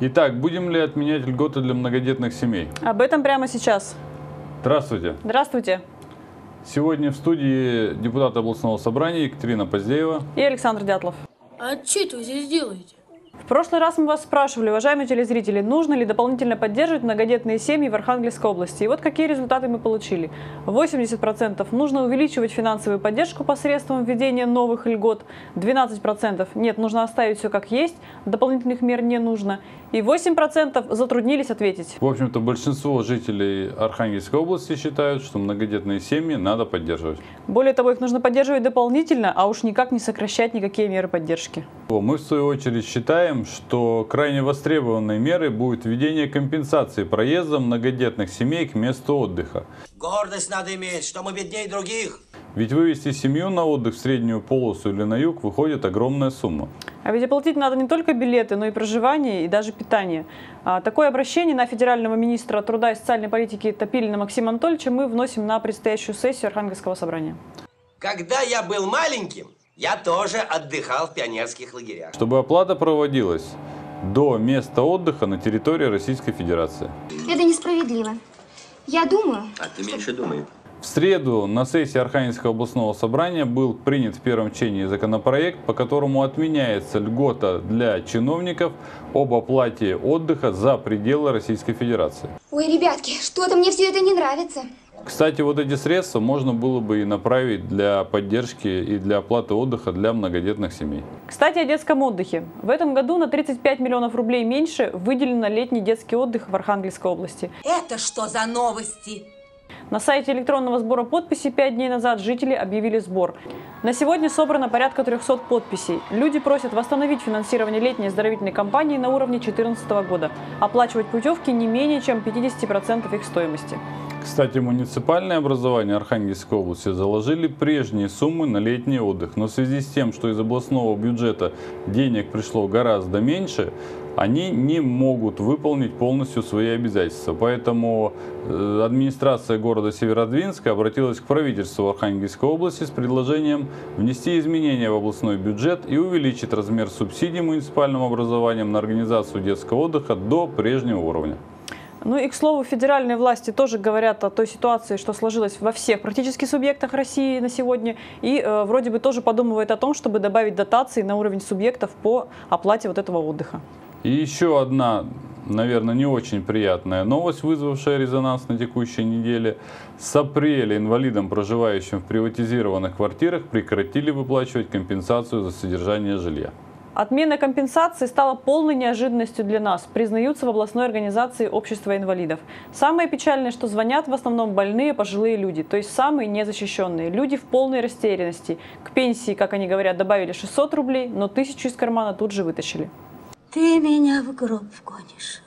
Итак, будем ли отменять льготы для многодетных семей? Об этом прямо сейчас. Здравствуйте. Здравствуйте. Сегодня в студии депутат областного собрания Екатерина Поздеева. И Александр Дятлов. А что это вы здесь делаете? В прошлый раз мы вас спрашивали, уважаемые телезрители, нужно ли дополнительно поддерживать многодетные семьи в Архангельской области. И вот какие результаты мы получили. 80% нужно увеличивать финансовую поддержку посредством введения новых льгот. 12% нет, нужно оставить все как есть, дополнительных мер не нужно. И 8% затруднились ответить. В общем-то, большинство жителей Архангельской области считают, что многодетные семьи надо поддерживать. Более того, их нужно поддерживать дополнительно, а уж никак не сокращать никакие меры поддержки. Мы, в свою очередь, считаем, что крайне востребованной мерой будет введение компенсации проезда многодетных семей к месту отдыха. Гордость надо иметь, что мы беднее других. Ведь вывести семью на отдых в среднюю полосу или на юг выходит огромная сумма. А ведь оплатить надо не только билеты, но и проживание и даже питание. А такое обращение на федерального министра труда и социальной политики Топилина Максима Анатольевича мы вносим на предстоящую сессию Архангельского собрания. Когда я был маленьким, я тоже отдыхал в пионерских лагерях. Чтобы оплата проводилась до места отдыха на территории Российской Федерации. Это несправедливо. Я думаю, А ты меньше думай. В среду на сессии Архангельского областного собрания был принят в первом чтении законопроект, по которому отменяется льгота для чиновников об оплате отдыха за пределы Российской Федерации. ой, ребятки, что-то мне все это не нравится. Кстати, вот эти средства можно было бы и направить для поддержки и для оплаты отдыха для многодетных семей. Кстати, о детском отдыхе. В этом году на 35 миллионов рублей меньше выделено летний детский отдых в Архангельской области. Это что за новости? На сайте электронного сбора подписей 5 дней назад жители объявили сбор. На сегодня собрано порядка 300 подписей. Люди просят восстановить финансирование летней оздоровительной кампании на уровне 2014 года. Оплачивать путевки не менее чем 50% их стоимости. Кстати, муниципальное образование Архангельской области заложили прежние суммы на летний отдых, но в связи с тем, что из областного бюджета денег пришло гораздо меньше, они не могут выполнить полностью свои обязательства. Поэтому э, администрация города Северодвинска обратилась к правительству Архангельской области с предложением внести изменения в областной бюджет и увеличить размер субсидий муниципальным образованием на организацию детского отдыха до прежнего уровня. Ну и, к слову, федеральные власти тоже говорят о той ситуации, что сложилась во всех практически субъектах России на сегодня. И э, вроде бы тоже подумывает о том, чтобы добавить дотации на уровень субъектов по оплате вот этого отдыха. И еще одна, наверное, не очень приятная новость, вызвавшая резонанс на текущей неделе. С апреля инвалидам, проживающим в приватизированных квартирах, прекратили выплачивать компенсацию за содержание жилья. Отмена компенсации стала полной неожиданностью для нас, признаются в областной организации общества инвалидов. Самое печальное, что звонят в основном больные пожилые люди, то есть самые незащищенные. Люди в полной растерянности. К пенсии, как они говорят, добавили 600 рублей, но тысячу из кармана тут же вытащили. Ты меня в гроб вгонишь.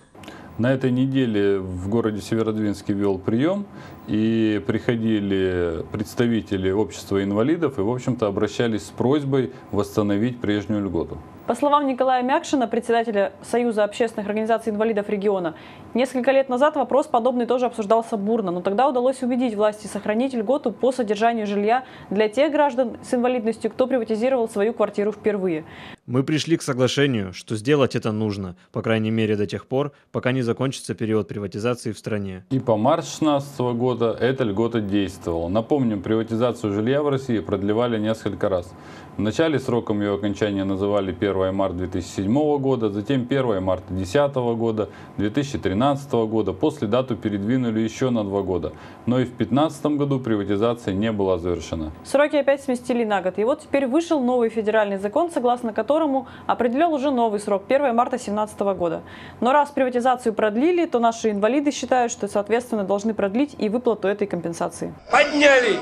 На этой неделе в городе Северодвинске вел прием, и приходили представители общества инвалидов и, в общем-то, обращались с просьбой восстановить прежнюю льготу. По словам Николая Мякшина, председателя Союза общественных организаций инвалидов региона, несколько лет назад вопрос подобный тоже обсуждался бурно, но тогда удалось убедить власти сохранить льготу по содержанию жилья для тех граждан с инвалидностью, кто приватизировал свою квартиру впервые. Мы пришли к соглашению, что сделать это нужно, по крайней мере до тех пор, пока не закончится период приватизации в стране. И по март 2016 года эта льгота действовала. Напомним, приватизацию жилья в России продлевали несколько раз. В начале сроком ее окончания называли 1 марта 2007 года, затем 1 марта 2010 года, 2013 года. После дату передвинули еще на два года. Но и в 2015 году приватизация не была завершена. Сроки опять сместили на год. И вот теперь вышел новый федеральный закон, согласно которому определен уже новый срок 1 марта 2017 года. Но раз приватизацию продлили, то наши инвалиды считают, что соответственно должны продлить и выплату этой компенсации. Подняли!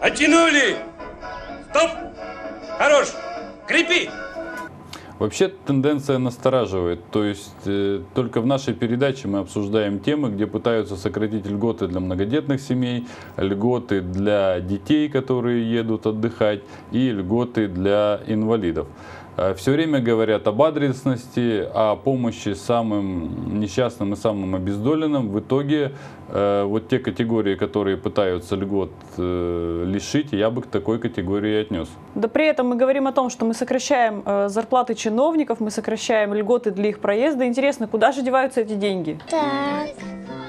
Оттянули! Стоп! Хорош! Крепи! Вообще тенденция настораживает. То есть э, только в нашей передаче мы обсуждаем темы, где пытаются сократить льготы для многодетных семей, льготы для детей, которые едут отдыхать, и льготы для инвалидов. Все время говорят об адресности, о помощи самым несчастным и самым обездоленным. В итоге э, вот те категории, которые пытаются льгот э, лишить, я бы к такой категории отнес. Да при этом мы говорим о том, что мы сокращаем э, зарплаты чиновников, мы сокращаем льготы для их проезда. Интересно, куда же деваются эти деньги? Так,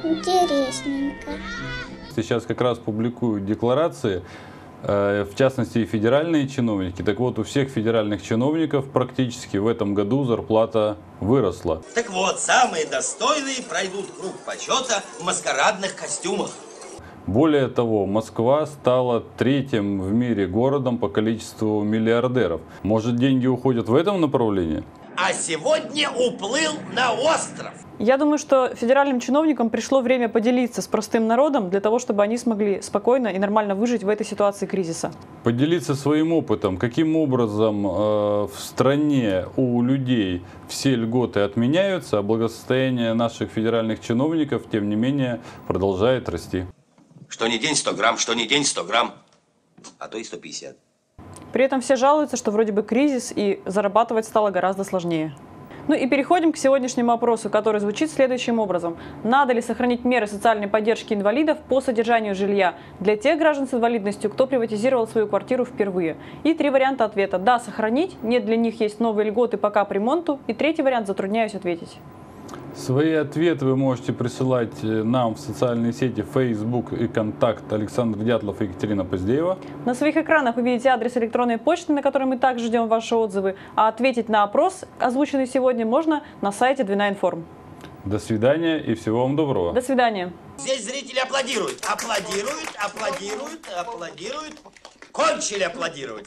интересненько. Сейчас как раз публикуют декларации, э, в частности и федеральные чиновники. Так вот, у всех федеральных чиновников практически в этом году зарплата выросла. Так вот, самые достойные пройдут круг почета в маскарадных костюмах. Более того, Москва стала третьим в мире городом по количеству миллиардеров. Может, деньги уходят в этом направлении? А сегодня уплыл на остров. Я думаю, что федеральным чиновникам пришло время поделиться с простым народом для того, чтобы они смогли спокойно и нормально выжить в этой ситуации кризиса. Поделиться своим опытом, каким образом э, в стране у людей все льготы отменяются, а благосостояние наших федеральных чиновников, тем не менее, продолжает расти. Что не день 100 грамм, что не день 100 грамм, а то и 150. При этом все жалуются, что вроде бы кризис и зарабатывать стало гораздо сложнее. Ну и переходим к сегодняшнему опросу, который звучит следующим образом. Надо ли сохранить меры социальной поддержки инвалидов по содержанию жилья для тех граждан с инвалидностью, кто приватизировал свою квартиру впервые? И три варианта ответа. Да, сохранить. Нет, для них есть новые льготы по ремонту. И третий вариант затрудняюсь ответить. Свои ответы вы можете присылать э, нам в социальные сети Facebook и Контакт Александр Дятлов и Екатерина Поздеева. На своих экранах вы видите адрес электронной почты, на которой мы также ждем ваши отзывы. А ответить на опрос, озвученный сегодня, можно на сайте Двина.Информ. До свидания и всего вам доброго. До свидания. Здесь зрители аплодируют. Аплодируют, аплодируют, аплодируют. Кончили аплодировать.